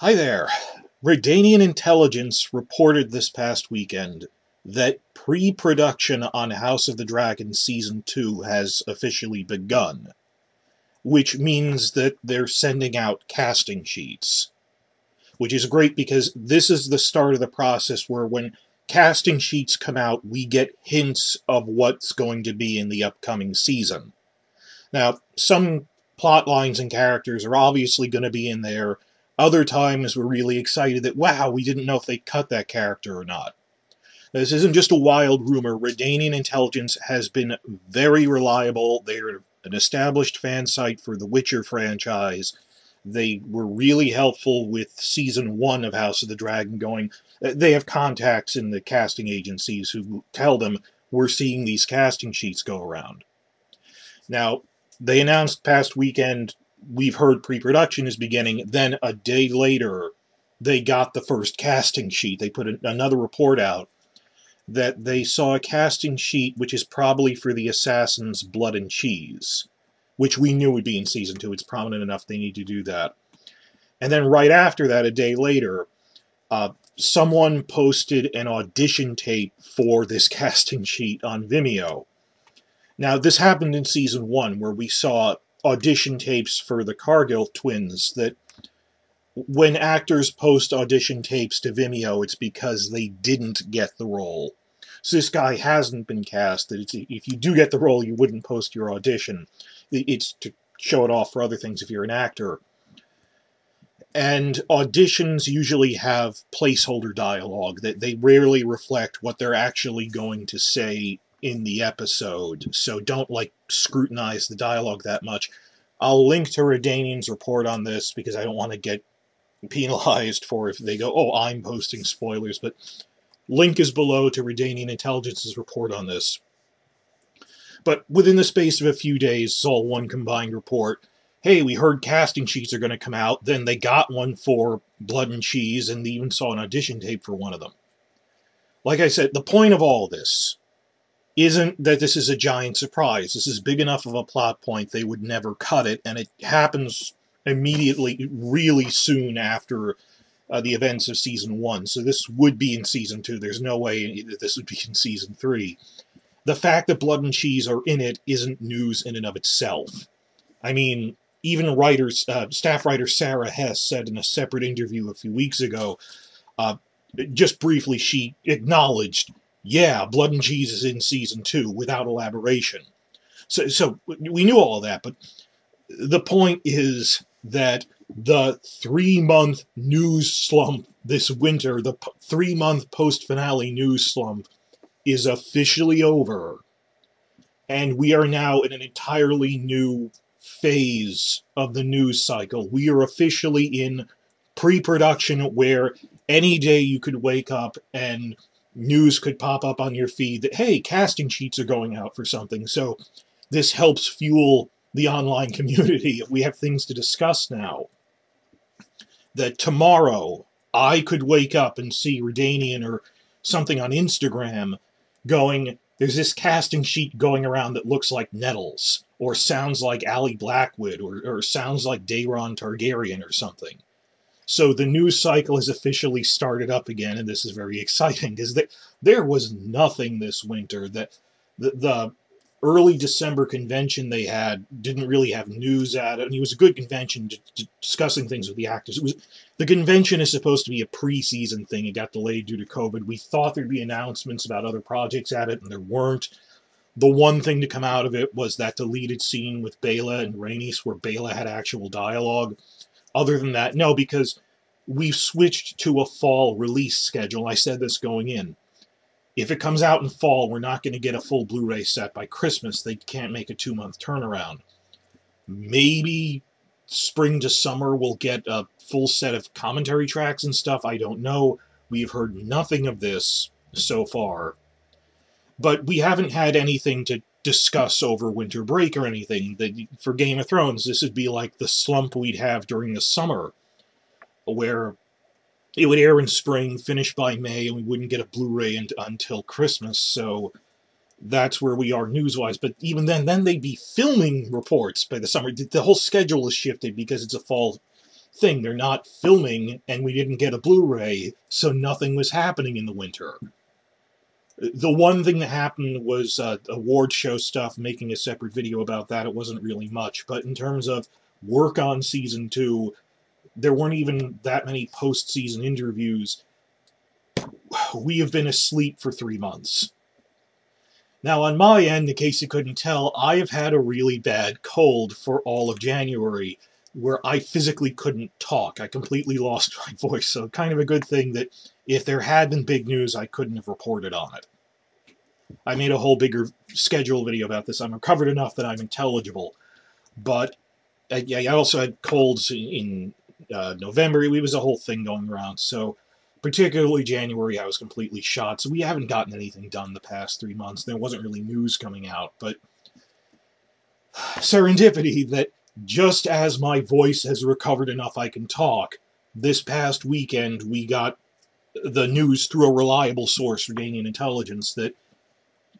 Hi there. Redanian intelligence reported this past weekend that pre production on House of the Dragon Season 2 has officially begun, which means that they're sending out casting sheets. Which is great because this is the start of the process where when casting sheets come out, we get hints of what's going to be in the upcoming season. Now, some plot lines and characters are obviously going to be in there. Other times we're really excited that, wow, we didn't know if they cut that character or not. This isn't just a wild rumor. Redanian Intelligence has been very reliable. They're an established fan site for the Witcher franchise. They were really helpful with season one of House of the Dragon going. They have contacts in the casting agencies who tell them we're seeing these casting sheets go around. Now, they announced past weekend we've heard pre-production is beginning. Then a day later, they got the first casting sheet. They put another report out that they saw a casting sheet which is probably for the Assassin's Blood and Cheese, which we knew would be in season two. It's prominent enough they need to do that. And then right after that, a day later, uh, someone posted an audition tape for this casting sheet on Vimeo. Now, this happened in season one, where we saw audition tapes for the Cargyll twins that when actors post audition tapes to Vimeo, it's because they didn't get the role. So this guy hasn't been cast. If you do get the role, you wouldn't post your audition. It's to show it off for other things if you're an actor. And auditions usually have placeholder dialogue that they rarely reflect what they're actually going to say in the episode, so don't like scrutinize the dialogue that much. I'll link to Redanian's report on this because I don't want to get penalized for if they go, oh, I'm posting spoilers, but link is below to Redanian Intelligence's report on this. But within the space of a few days, it's all one combined report. Hey, we heard casting sheets are going to come out. Then they got one for Blood and Cheese, and they even saw an audition tape for one of them. Like I said, the point of all this isn't that this is a giant surprise. This is big enough of a plot point they would never cut it, and it happens immediately, really soon after uh, the events of season one. So this would be in season two. There's no way that this would be in season three. The fact that Blood and Cheese are in it isn't news in and of itself. I mean, even writers, uh, staff writer Sarah Hess said in a separate interview a few weeks ago, uh, just briefly, she acknowledged yeah, Blood and Cheese is in season two without elaboration. So, so we knew all of that, but the point is that the three month news slump this winter, the p- three month post finale news slump, is officially over. And we are now in an entirely new phase of the news cycle. We are officially in pre production where any day you could wake up and news could pop up on your feed that, hey, casting sheets are going out for something. So this helps fuel the online community. We have things to discuss now. That tomorrow I could wake up and see Redanian or something on Instagram going, there's this casting sheet going around that looks like Nettles, or sounds like Ali Blackwood, or, or sounds like Daeron Targaryen or something. So the news cycle has officially started up again, and this is very exciting because there, there was nothing this winter that the, the early December convention they had didn't really have news at it. and it was a good convention to, to discussing things with the actors. It was the convention is supposed to be a preseason thing. It got delayed due to COVID. We thought there'd be announcements about other projects at it, and there weren't. The one thing to come out of it was that deleted scene with Baela and Rhaenys, where Baela had actual dialogue. Other than that, no, because we've switched to a fall release schedule. I said this going in. If it comes out in fall, we're not going to get a full Blu ray set by Christmas. They can't make a two month turnaround. Maybe spring to summer we'll get a full set of commentary tracks and stuff. I don't know. We've heard nothing of this so far. But we haven't had anything to discuss over winter break or anything. That for Game of Thrones, this would be like the slump we'd have during the summer, where it would air in spring, finish by May, and we wouldn't get a Blu-ray until Christmas. So that's where we are news-wise. But even then, then they'd be filming reports by the summer. The whole schedule is shifted because it's a fall thing. They're not filming, and we didn't get a Blu ray, so nothing was happening in the winter. The one thing that happened was uh, award show stuff, making a separate video about that. It wasn't really much, but in terms of work on season two, there weren't even that many post season interviews. We have been asleep for three months. Now, on my end, in case you couldn't tell, I have had a really bad cold for all of January where I physically couldn't talk. I completely lost my voice, so kind of a good thing that if there had been big news, I couldn't have reported on it. I made a whole bigger schedule video about this. I'm recovered enough that I'm intelligible, but uh, yeah, I also had colds in, uh, November. It was a whole thing going around, so particularly January, I was completely shot. So we haven't gotten anything done the past three months. There wasn't really news coming out, but serendipity that just as my voice has recovered enough I can talk, this past weekend we got the news through a reliable source, Redanian Intelligence, that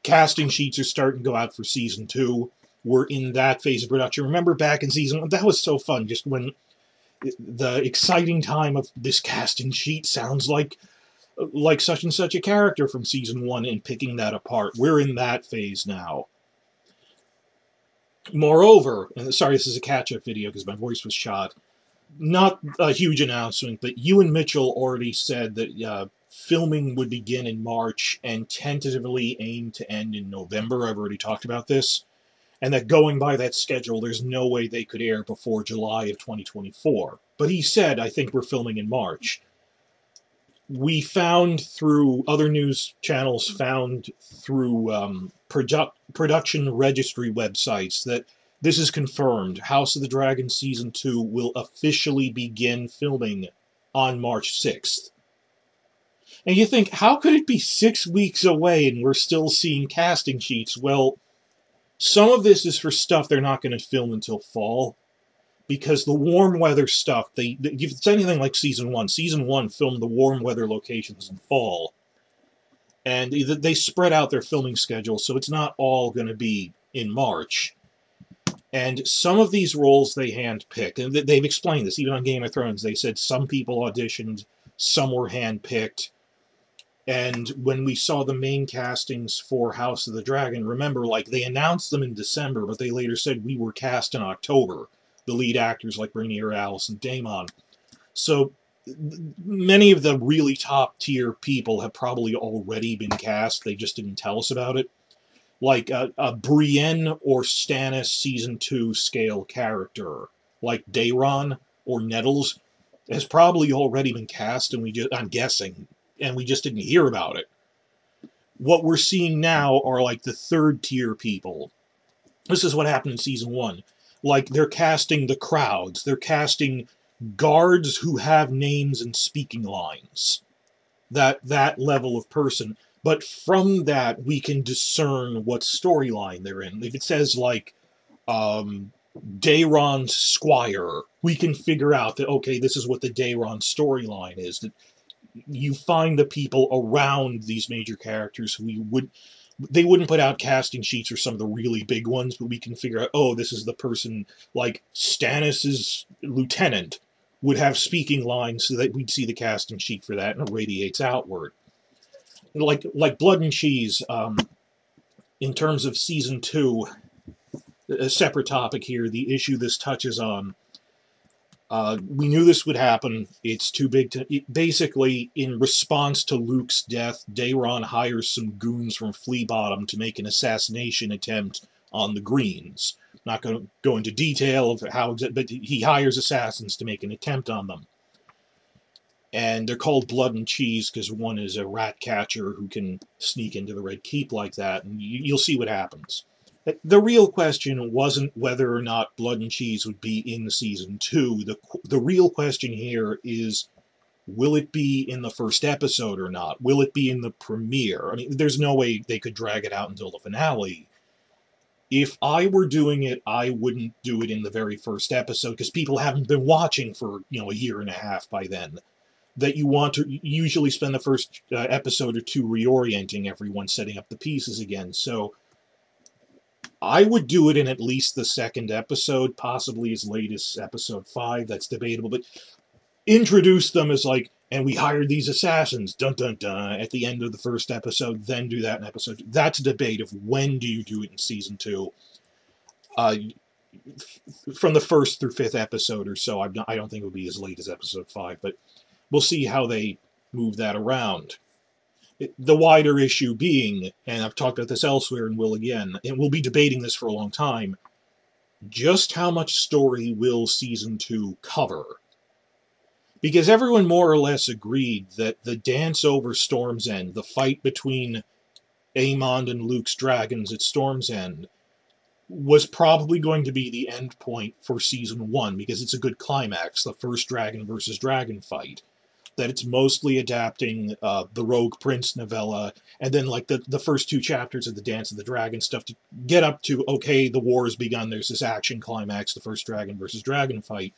casting sheets are starting to go out for season two. We're in that phase of production. Remember back in season one, that was so fun, just when the exciting time of this casting sheet sounds like like such and such a character from season one and picking that apart. We're in that phase now. Moreover, sorry, this is a catch-up video because my voice was shot. Not a huge announcement, but Ewan Mitchell already said that uh, filming would begin in March and tentatively aim to end in November. I've already talked about this. And that going by that schedule, there's no way they could air before July of 2024. But he said, I think we're filming in March. We found through other news channels, found through um, produ production registry websites that this is confirmed. House of the Dragon Season 2 will officially begin filming on March 6th. And you think, how could it be six weeks away and we're still seeing casting sheets? Well, some of this is for stuff they're not going to film until fall. Because the warm weather stuff, they if it's anything like season one, season one filmed the warm weather locations in fall and they spread out their filming schedule, so it's not all going to be in March. And some of these roles they handpicked, and they've explained this even on Game of Thrones. They said some people auditioned, some were handpicked. And when we saw the main castings for House of the Dragon, remember, like they announced them in December, but they later said we were cast in October. The lead actors like Rhaenyra, Alicent, Daemon. So many of the really top tier people have probably already been cast. They just didn't tell us about it. Like a, a Brienne or Stannis season two scale character, like Daeron or Nettles, has probably already been cast, and we just I'm guessing, and we just didn't hear about it. What we're seeing now are like the third tier people. This is what happened in season one. Like they're casting the crowds, they're casting guards who have names and speaking lines. That that level of person. But from that we can discern what storyline they're in. If it says like um Daeron's Squire, we can figure out that okay, this is what the Daeron storyline is. That you find the people around these major characters who we would they wouldn't put out casting sheets for some of the really big ones, but we can figure out, oh, this is the person like Stannis's lieutenant would have speaking lines so that we'd see the casting sheet for that and it radiates outward. Like like Blood and Cheese, um, in terms of season two, a separate topic here, the issue this touches on. Uh, we knew this would happen. It's too big to. It, basically, in response to Luke's death, Daemon hires some goons from Flea Bottom to make an assassination attempt on the Greens not going to go into detail of how, but he hires assassins to make an attempt on them. And they're called Blood and Cheese because one is a rat catcher who can sneak into the Red Keep like that, and you, you'll see what happens. The real question wasn't whether or not Blood and Cheese would be in season two. The, the real question here is will it be in the first episode or not? Will it be in the premiere? I mean, there's no way they could drag it out until the finale if I were doing it, I wouldn't do it in the very first episode because people haven't been watching for you know a year and a half by then. That you want to usually spend the first uh, episode or two reorienting everyone, setting up the pieces again. So I would do it in at least the second episode, possibly as late as episode five. That's debatable, but introduce them as like, and we hired these assassins, dun dun dun, at the end of the first episode, then do that in episode. Two. That's a debate of when do you do it in season two. Uh, from the first through fifth episode or so, I'm not, I don't think it would be as late as episode five, but we'll see how they move that around the wider issue being, and I've talked about this elsewhere and will again, and we'll be debating this for a long time, just how much story will season two cover? Because everyone more or less agreed that the dance over Storm's End, the fight between Aemond and Luke's dragons at Storm's End, was probably going to be the end point for season one because it's a good climax, the first dragon versus dragon fight that it's mostly adapting uh, the Rogue Prince novella, and then like the, the first two chapters of the Dance of the Dragon stuff to get up to okay, the war has begun. There's this action climax, the first dragon versus dragon fight.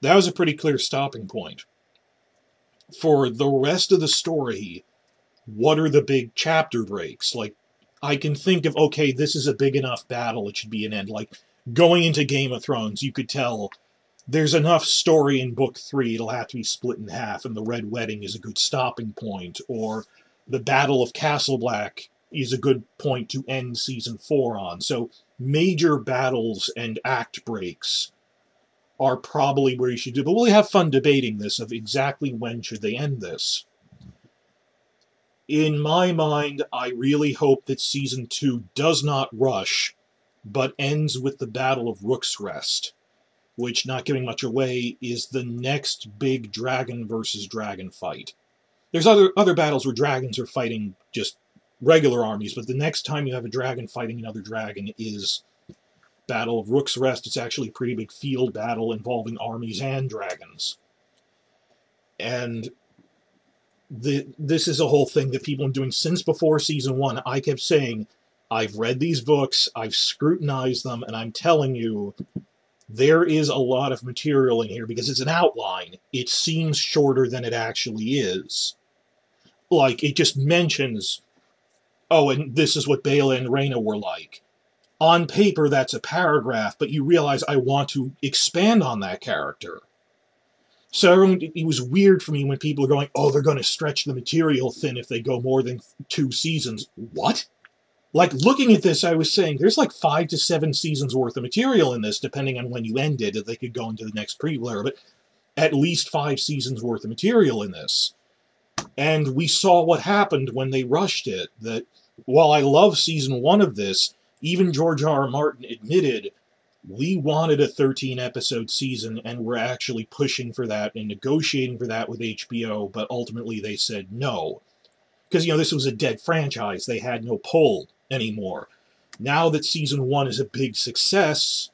That was a pretty clear stopping point. For the rest of the story, what are the big chapter breaks? Like, I can think of okay, this is a big enough battle; it should be an end. Like going into Game of Thrones, you could tell there's enough story in book three, it'll have to be split in half, and the Red Wedding is a good stopping point, or the Battle of Castle Black is a good point to end season four on. So major battles and act breaks are probably where you should do. But we'll have fun debating this of exactly when should they end this. In my mind, I really hope that season two does not rush, but ends with the Battle of Rook's Rest which, not giving much away, is the next big dragon versus dragon fight. There's other other battles where dragons are fighting just regular armies, but the next time you have a dragon fighting another dragon is Battle of Rook's Rest. It's actually a pretty big field battle involving armies and dragons. And the, this is a whole thing that people have been doing since before season one. I kept saying, I've read these books, I've scrutinized them, and I'm telling you, there is a lot of material in here because it's an outline. It seems shorter than it actually is. Like, it just mentions, oh, and this is what Baela and Rhaena were like. On paper, that's a paragraph, but you realize I want to expand on that character. So it was weird for me when people are going, oh, they're going to stretch the material thin if they go more than two seasons. What? Like looking at this, I was saying there's like five to seven seasons worth of material in this, depending on when you ended. If they could go into the next prequel but at least five seasons worth of material in this. And we saw what happened when they rushed it. That while I love season one of this, even George R. R. Martin admitted we wanted a 13 episode season and we're actually pushing for that and negotiating for that with HBO, but ultimately they said no. Because, you know, this was a dead franchise. They had no pull anymore. Now that season one is a big success,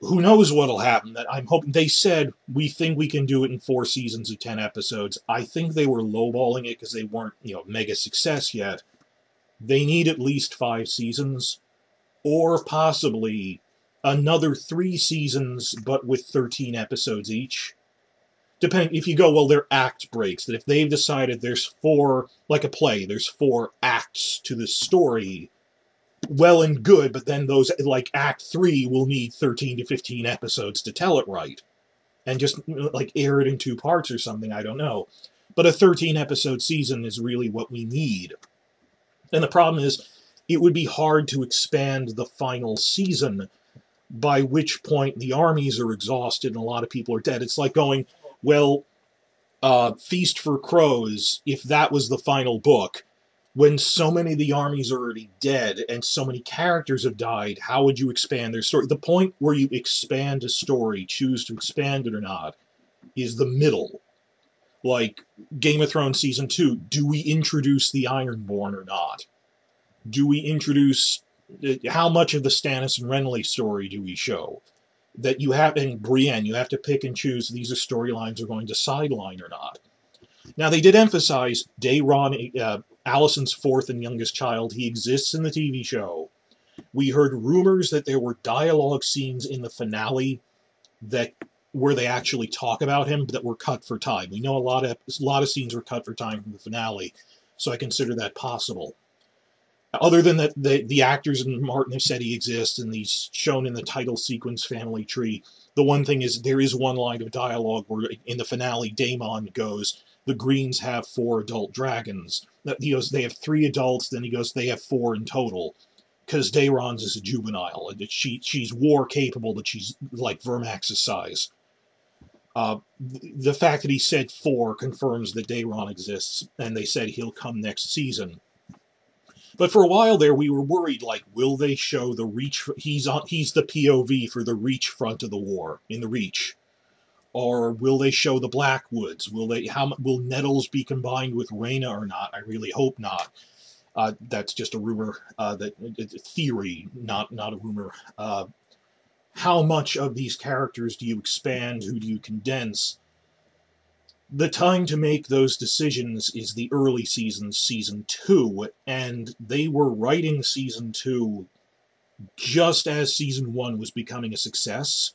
who knows what'll happen? That I'm hoping they said we think we can do it in four seasons of ten episodes. I think they were lowballing it because they weren't, you know, mega success yet. They need at least five seasons, or possibly another three seasons, but with 13 episodes each depending if you go well they're act breaks that if they've decided there's four like a play there's four acts to the story well and good but then those like act 3 will need 13 to 15 episodes to tell it right and just like air it in two parts or something i don't know. But a 13 episode season is really what we need. And the problem is it would be hard to expand the final season by which point the armies are exhausted and a lot of people are dead. It's like going well, uh, Feast for Crows, if that was the final book, when so many of the armies are already dead and so many characters have died, how would you expand their story? The point where you expand a story, choose to expand it or not, is the middle. Like Game of Thrones Season 2, do we introduce the Ironborn or not? Do we introduce. Uh, how much of the Stannis and Renly story do we show? That you have in Brienne, you have to pick and choose these are storylines are going to sideline or not. Now they did emphasize Daeron, uh, Alicent's fourth and youngest child. He exists in the TV show. We heard rumors that there were dialogue scenes in the finale that where they actually talk about him that were cut for time. We know a lot of a lot of scenes were cut for time from the finale, so I consider that possible. Other than that the, the actors and Martin have said he exists and he's shown in the title sequence family tree. The one thing is there is one line of dialogue where in the finale Daemon goes, the Greens have four adult dragons. He goes, they have three adults, then he goes, they have four in total. Because Daeron's is a juvenile. and She, she's war capable, but she's like Vermax's size. Uh, the fact that he said four confirms that Daeron exists, and they said he'll come next season. But for a while there, we were worried, like, will they show the Reach? He's on. He's the POV for the Reach front of the war in the Reach, or will they show the Blackwoods? Will they? How will Nettles be combined with Rhaena or not? I really hope not. Uh, that's just a rumor. Uh, that theory, not not a rumor. Uh, how much of these characters do you expand? Who do you condense? The time to make those decisions is the early seasons, season two, and they were writing season two just as season one was becoming a success.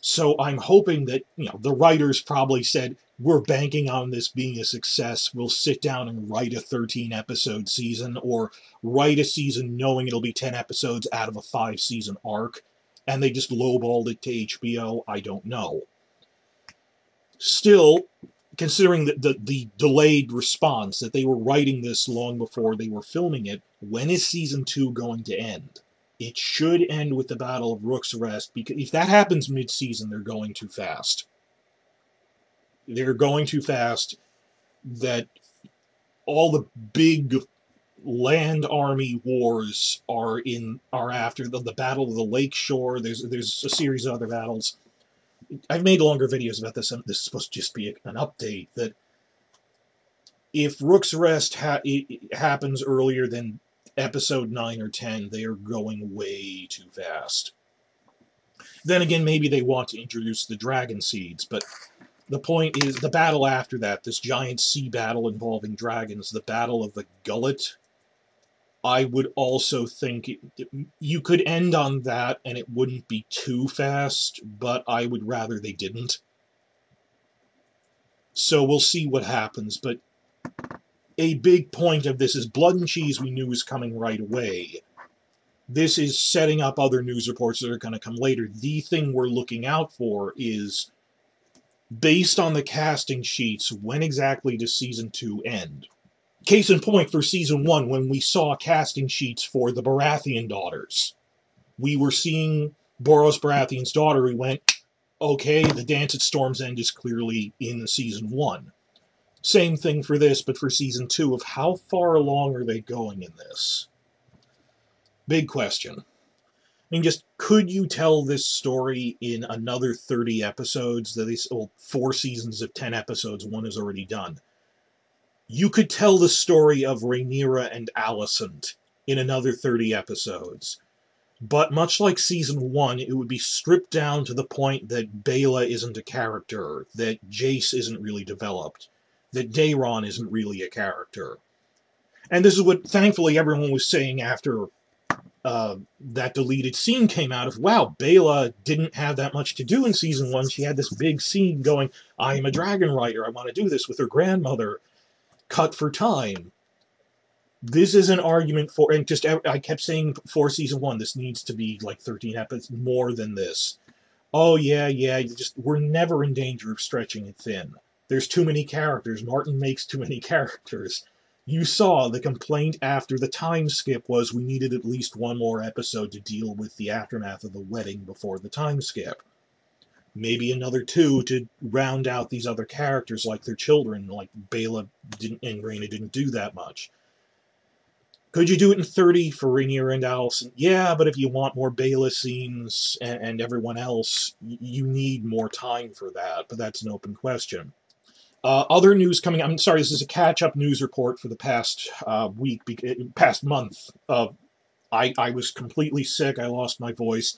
So I'm hoping that, you know, the writers probably said, we're banking on this being a success. We'll sit down and write a 13 episode season or write a season knowing it'll be 10 episodes out of a five season arc. And they just lowballed it to HBO. I don't know. Still, considering the, the, the, delayed response, that they were writing this long before they were filming it, when is season two going to end? It should end with the Battle of Rook's Rest, because if that happens mid-season, they're going too fast. They're going too fast that all the big land army wars are in are after the, the battle of the lake shore there's there's a series of other battles I've made longer videos about this, and this is supposed to just be an update, that if Rook's Rest ha happens earlier than episode 9 or 10, they are going way too fast. Then again, maybe they want to introduce the Dragon Seeds, but the point is, the battle after that, this giant sea battle involving dragons, the Battle of the Gullet, I would also think you could end on that and it wouldn't be too fast, but I would rather they didn't. So we'll see what happens, but a big point of this is Blood and Cheese we knew was coming right away. This is setting up other news reports that are going to come later. The thing we're looking out for is, based on the casting sheets, when exactly does Season 2 end? Case in point for season one, when we saw casting sheets for the Baratheon daughters, we were seeing Borros Baratheon's daughter. We went, okay, the dance at Storm's End is clearly in season one. Same thing for this, but for season two, of how far along are they going in this? Big question. I mean, just could you tell this story in another 30 episodes? That is, well, four seasons of 10 episodes, one is already done you could tell the story of Rhaenyra and Alicent in another 30 episodes. But much like season one, it would be stripped down to the point that Baela isn't a character, that Jace isn't really developed, that Daeron isn't really a character. And this is what, thankfully, everyone was saying after uh, that deleted scene came out of, wow, Baela didn't have that much to do in season one. She had this big scene going, I am a dragon rider, I want to do this with her grandmother cut for time. This is an argument for, and just I kept saying for season one, this needs to be like 13 episodes more than this. Oh yeah, yeah, just we're never in danger of stretching it thin. There's too many characters. Martin makes too many characters. You saw the complaint after the time skip was we needed at least one more episode to deal with the aftermath of the wedding before the time skip maybe another two to round out these other characters like their children, like Baela didn't, and Rhaena didn't do that much. Could you do it in 30 for Rhaenyra and Alicent? Yeah, but if you want more Baela scenes and, and everyone else, you need more time for that, but that's an open question. Uh, other news coming. I'm sorry. This is a catch-up news report for the past uh, week, past month. Uh, I I was completely sick. I lost my voice,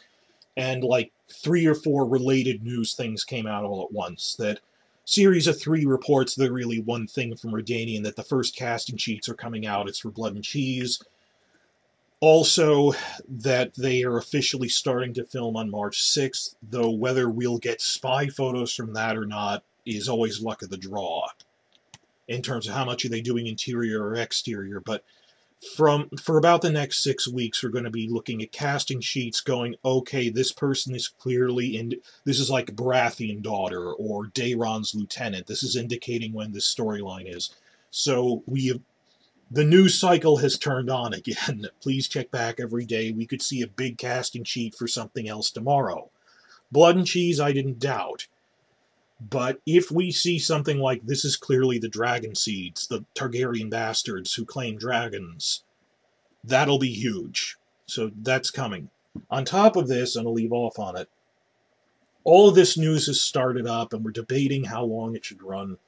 and like three or four related news things came out all at once. That series of three reports are really one thing from Redanian that the first casting sheets are coming out. It's for Blood and Cheese. Also, that they are officially starting to film on March 6th, though whether we'll get spy photos from that or not is always luck of the draw in terms of how much are they doing interior or exterior. But from for about the next six weeks, we're going to be looking at casting sheets, going, okay, this person is clearly in. This is like Baratheon daughter or Daeron's lieutenant. This is indicating when this storyline is. So we have the news cycle has turned on again. Please check back every day. We could see a big casting sheet for something else tomorrow. Blood and cheese, I didn't doubt. But if we see something like this is clearly the dragon seeds, the Targaryen bastards who claim dragons, that'll be huge. So that's coming. On top of this, and I'll leave off on it, all of this news has started up and we're debating how long it should run.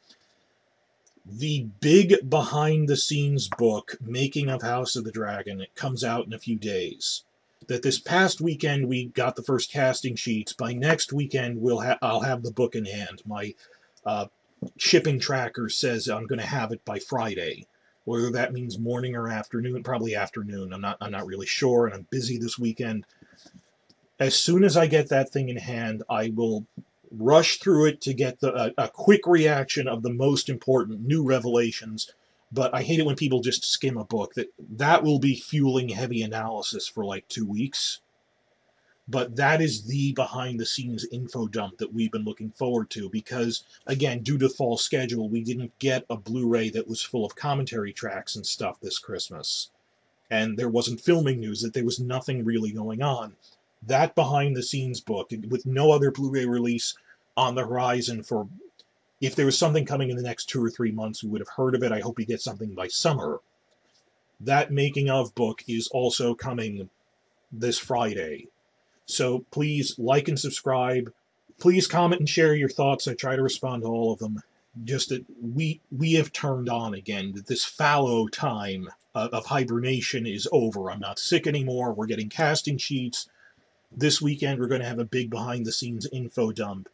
The big behind the scenes book, Making of House of the Dragon, it comes out in a few days that this past weekend we got the first casting sheets. By next weekend, we'll ha- I'll have the book in hand. My uh, shipping tracker says I'm going to have it by Friday. Whether that means morning or afternoon, probably afternoon. I'm not. I'm not really sure, and I'm busy this weekend. As soon as I get that thing in hand, I will rush through it to get the, a, a quick reaction of the most important new revelations but I hate it when people just skim a book. That that will be fueling heavy analysis for like two weeks. But that is the behind the scenes info dump that we've been looking forward to because again, due to fall schedule, we didn't get a Blu-ray that was full of commentary tracks and stuff this Christmas. And there wasn't filming news that there was nothing really going on. That behind the scenes book with no other Blu-ray release on the horizon for if there was something coming in the next two or three months, we would have heard of it. I hope we get something by summer. That making of book is also coming this Friday. So please like and subscribe. Please comment and share your thoughts. I try to respond to all of them. Just that we we have turned on again. That this fallow time of, of hibernation is over. I'm not sick anymore. We're getting casting sheets. This weekend we're going to have a big behind the scenes info dump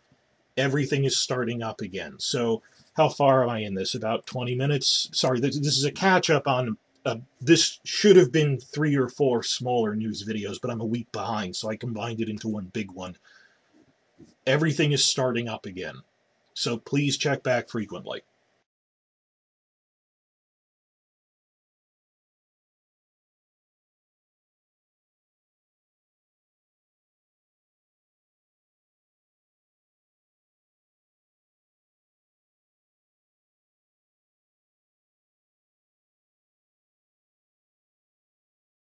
everything is starting up again. So how far am I in this? About 20 minutes? Sorry, this, is a catch up on. Uh, this should have been three or four smaller news videos, but I'm a week behind, so I combined it into one big one. Everything is starting up again. So please check back frequently.